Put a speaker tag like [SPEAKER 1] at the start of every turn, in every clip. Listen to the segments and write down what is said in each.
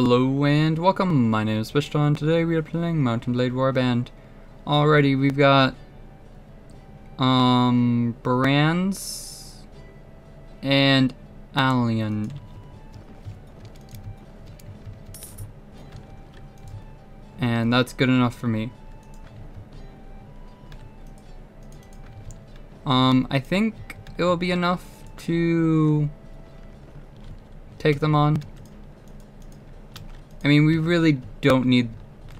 [SPEAKER 1] Hello and welcome, my name is Bishtaw. Today we are playing Mount & Blade Warband. Alrighty, we've got um Brands and Alayen. And that's good enough for me. Um, I think it will be enough to take them on. I mean, we really don't need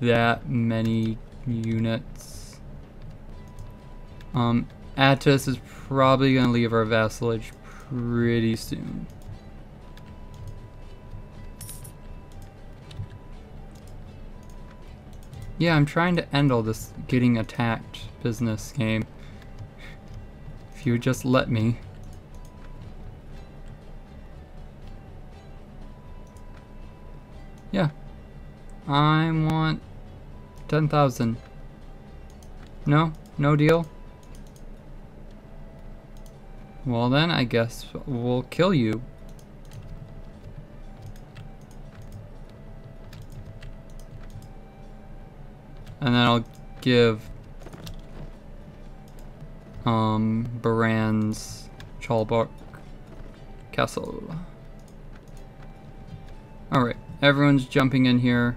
[SPEAKER 1] that many units. Um, Attis is probably going to leave our vassalage pretty soon. Yeah, I'm trying to end all this getting attacked business game. If you would just let me. Yeah. I want 10,000. No? No deal? Well then, I guess we'll kill you. And then I'll give um Baran's Chalbark Castle. Alright. Everyone's jumping in here.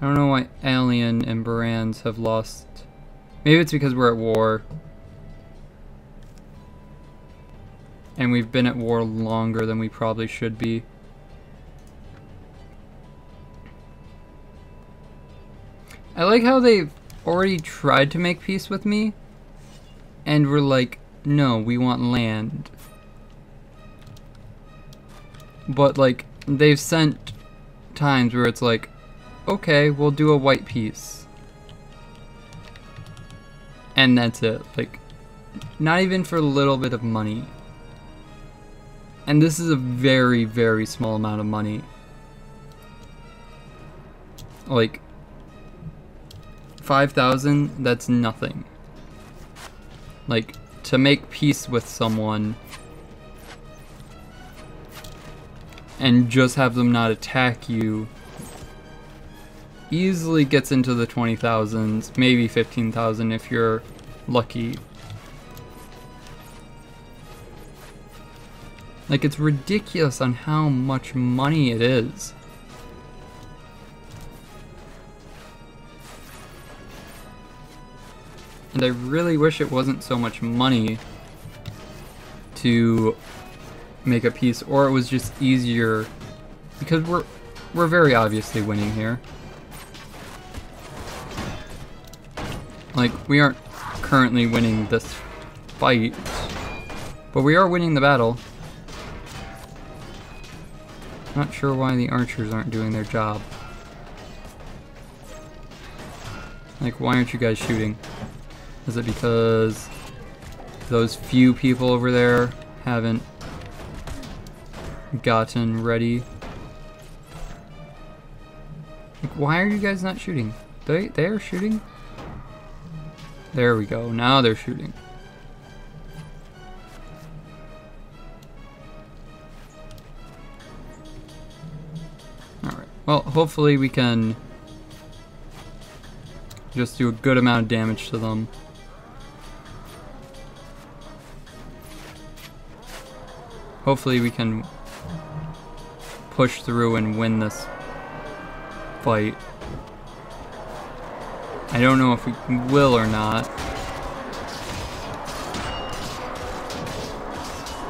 [SPEAKER 1] I don't know why Alayen and Baran's have lost. Maybe it's because we're at war. And we've been at war longer than we probably should be. I like how they've already tried to make peace with me. And we're like, no, we want land. But like, they've sent times where it's like, okay, we'll do a white piece. And that's it. Like, not even for a little bit of money. And this is a very, very small amount of money. Like, 5,000, that's nothing. Like, to make peace with someone and just have them not attack you easily gets into the 20,000s, maybe 15,000 if you're lucky. Like, it's ridiculous on how much money it is. And I really wish it wasn't so much money to make a piece, or it was just easier because we're we're very obviously winning here. Like we aren't currently winning this fight, but we are winning the battle. Not sure why the archers aren't doing their job. Like, why aren't you guys shooting? Is it because those few people over there haven't gotten ready. Like, why are you guys not shooting? They they are shooting. There we go. Now they're shooting. All right. Well, hopefully we can just do a good amount of damage to them. Hopefully we can push through and win this fight. I don't know if we will or not.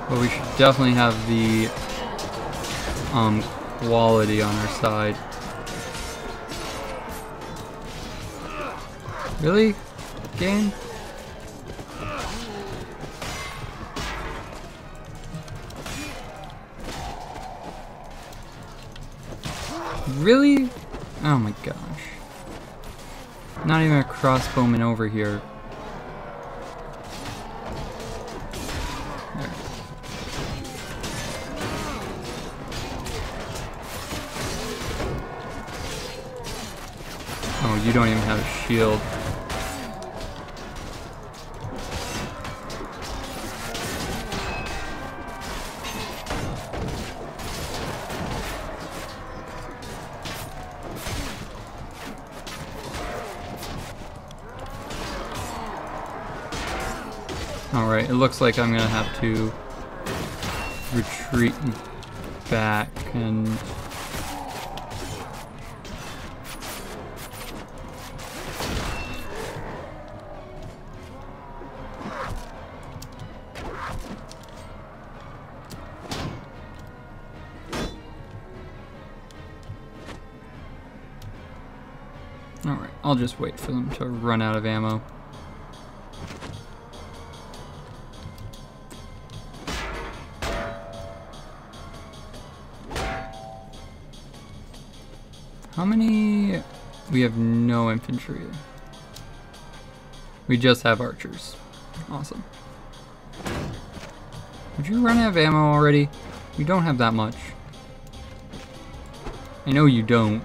[SPEAKER 1] But we should definitely have the um, quality on our side. Really? Game? Really? Oh my gosh. Not even a crossbowman over here. Oh, you don't even have a shield. It looks like I'm gonna have to retreat back and Alright, I'll just wait for them to run out of ammo. How many? We have no infantry. We just have archers. Awesome. Would you run out of ammo already? You don't have that much. I know you don't.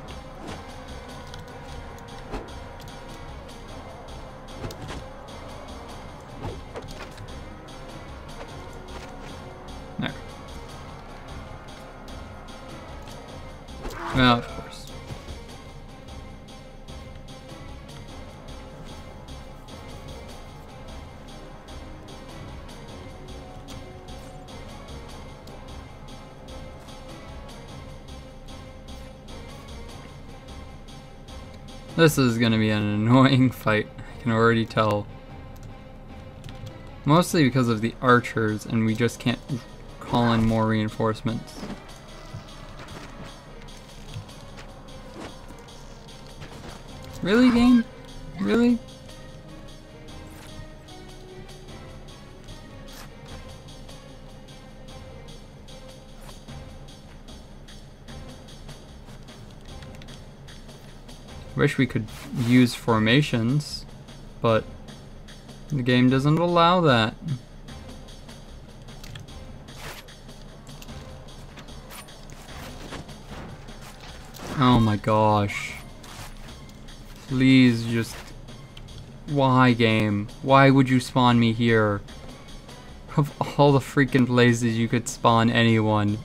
[SPEAKER 1] This is gonna be an annoying fight, I can already tell. Mostly because of the archers, and we just can't call in more reinforcements. Really, game? Wish we could use formations, but the game doesn't allow that. Oh my gosh. Please just... Why, game? Why would you spawn me here? Of all the freaking places you could spawn anyone.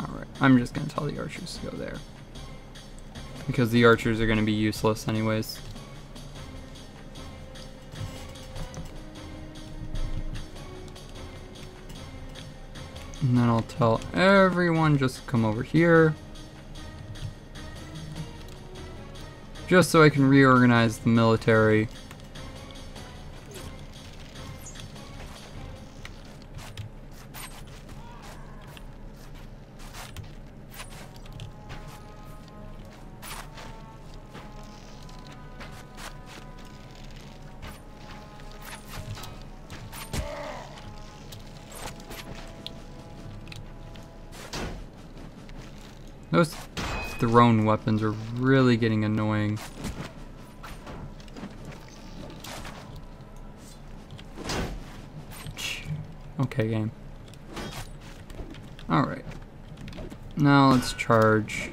[SPEAKER 1] Alright, I'm just gonna tell the archers to go there. Because the archers are gonna be useless anyways. And then I'll tell everyone just to come over here. Just so I can reorganize the military. Those thrown weapons are really getting annoying. Okay, game. Alright. Now let's charge.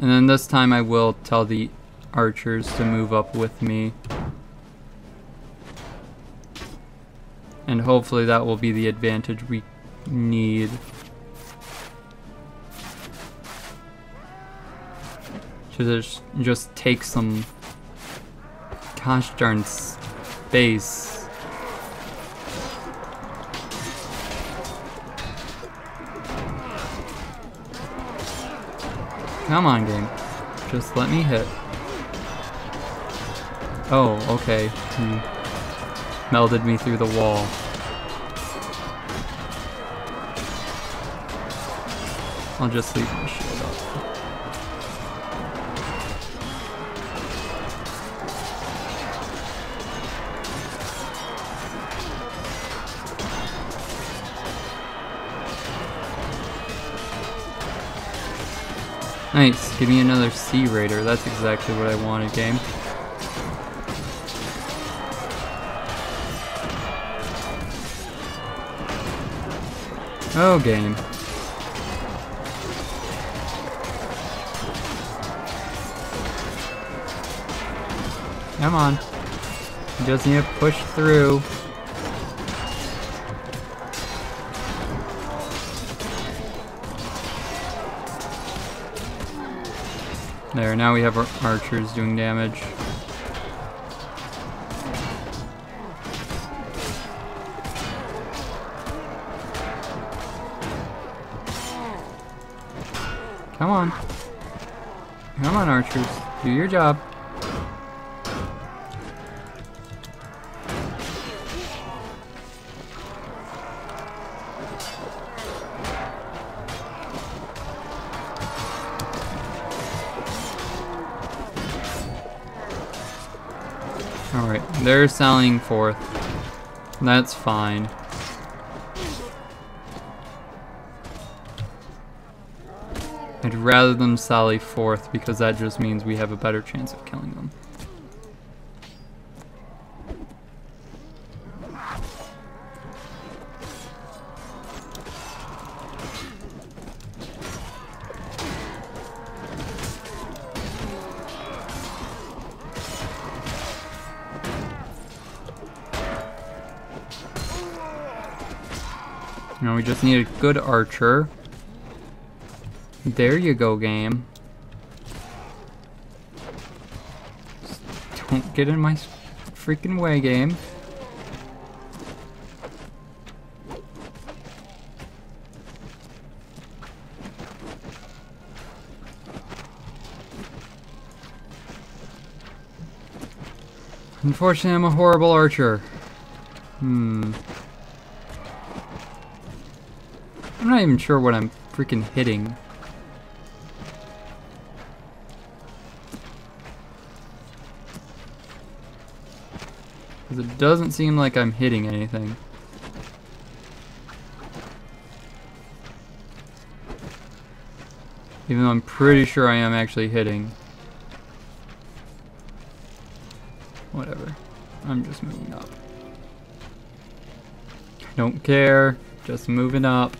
[SPEAKER 1] And then this time I will tell the archers to move up with me. And hopefully that will be the advantage we need. To just, just take some gosh darn space. Come on, game. Just let me hit. Oh, okay. He melded me through the wall. I'll just leave my shield Nice, give me another Sea Raider. That's exactly what I wanted, game. Oh, game. Come on. Just need to push through. There, now we have our archers doing damage. Come on. Come on, archers. Do your job. Alright, they're selling forth. That's fine. I'd rather them sally forth because that just means we have a better chance of killing them. Now we just need a good archer. There you go, game. Just don't get in my freaking way, game. Unfortunately, I'm a horrible archer. Hmm. I'm not even sure what I'm freaking hitting. Because it doesn't seem like I'm hitting anything. Even though I'm pretty sure I am actually hitting. Whatever. I'm just moving up. Don't care. Just moving up.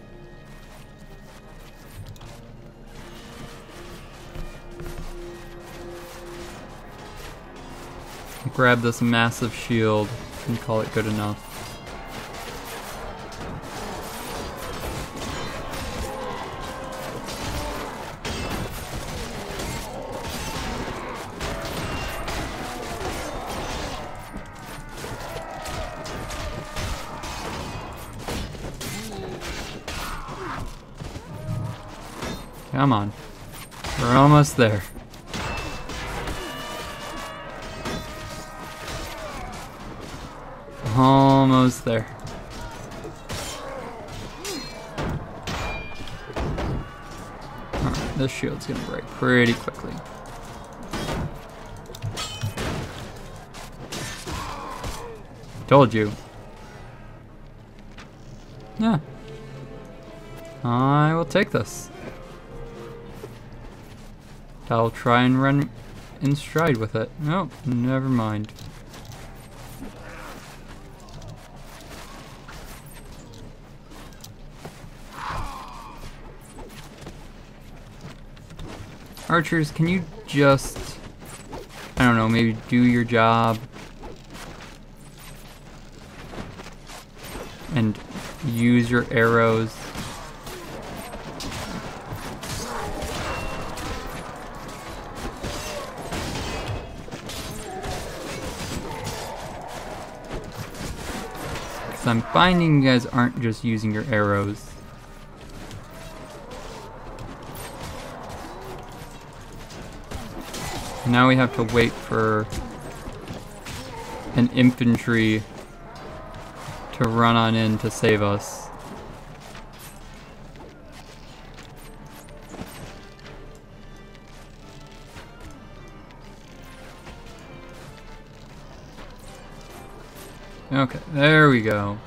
[SPEAKER 1] Grab this massive shield and call it good enough. Come on. We're almost there. Almost there. Alright, this shield's gonna break pretty quickly. Told you. Yeah. I will take this. I'll try and run in stride with it. No, never mind. Archers, can you just, I don't know, maybe do your job and use your arrows Because I'm finding you guys aren't just using your arrows. Now we have to wait for an infantry to run on in to save us. Okay, there we go.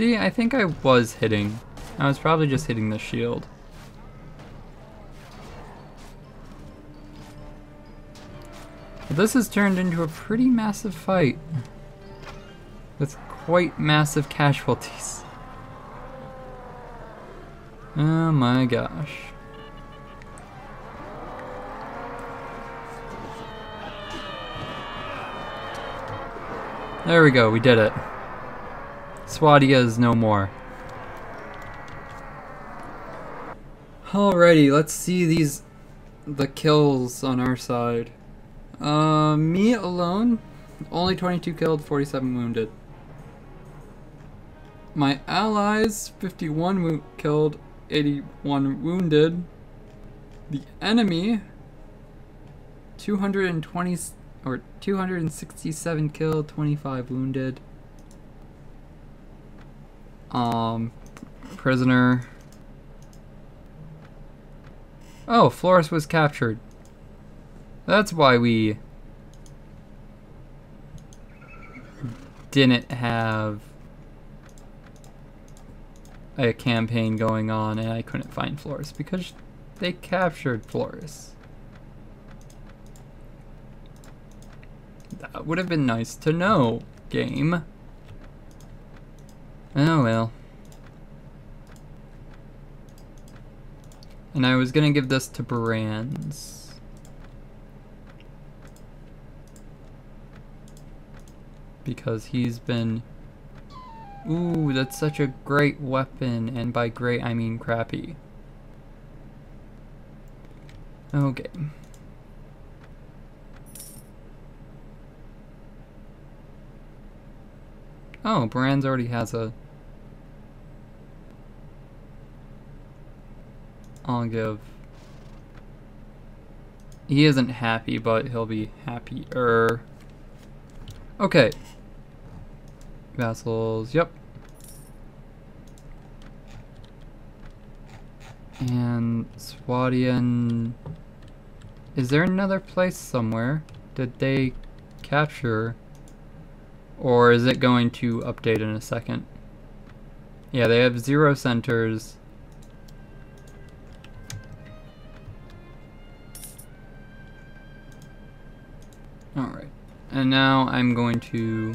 [SPEAKER 1] See, I think I was hitting. I was probably just hitting the shield. But this has turned into a pretty massive fight. With quite massive casualties. Oh my gosh. There we go, we did it. Swadia is no more. Alrighty, let's see these the kills on our side. Uh, me alone, only 22 killed, 47 wounded. My allies, 51 killed, 81 wounded. The enemy, 220 or 267 killed, 25 wounded. Um, prisoner. Oh, Flores was captured. That's why we didn't have a campaign going on and I couldn't find Flores because they captured Flores. That would have been nice to know, game. Oh well. And I was gonna give this to Brands. Because he's been... Ooh, that's such a great weapon, and by great I mean crappy. Okay. Oh, Brands already has a... I'll give... He isn't happy, but he'll be happier. Okay. Vassals, yep. And Swadian... Is there another place somewhere? Did they capture... Or is it going to update in a second? Yeah, they have zero centers. Alright. And now I'm going to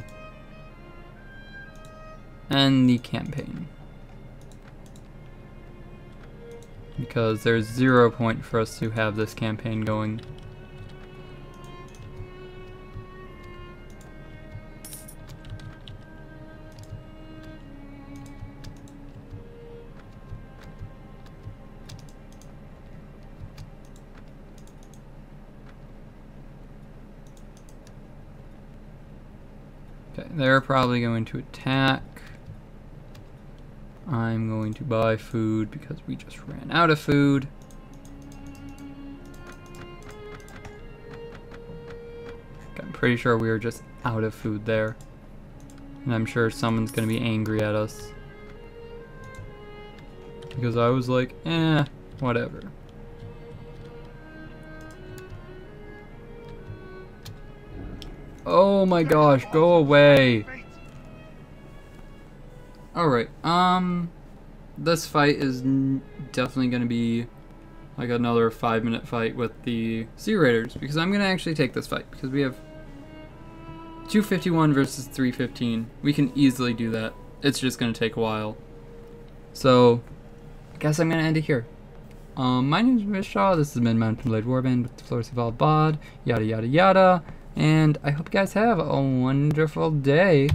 [SPEAKER 1] end the campaign. Because there's zero point for us to have this campaign going. Okay, they're probably going to attack. I'm going to buy food because we just ran out of food. I'm pretty sure we were just out of food there. And I'm sure someone's going to be angry at us. Because I was like, eh, whatever. Oh my gosh, go away. Alright, um, this fight is definitely going to be like another five minute fight with the Sea Raiders because I'm going to actually take this fight because we have 251 versus 315. We can easily do that. It's just going to take a while. So, I guess I'm going to end it here. Um, my name is Bishtaw. This has been Mount and Blade Warband with the Floris Evolved Mod, yada yada yada. And I hope you guys have a wonderful day.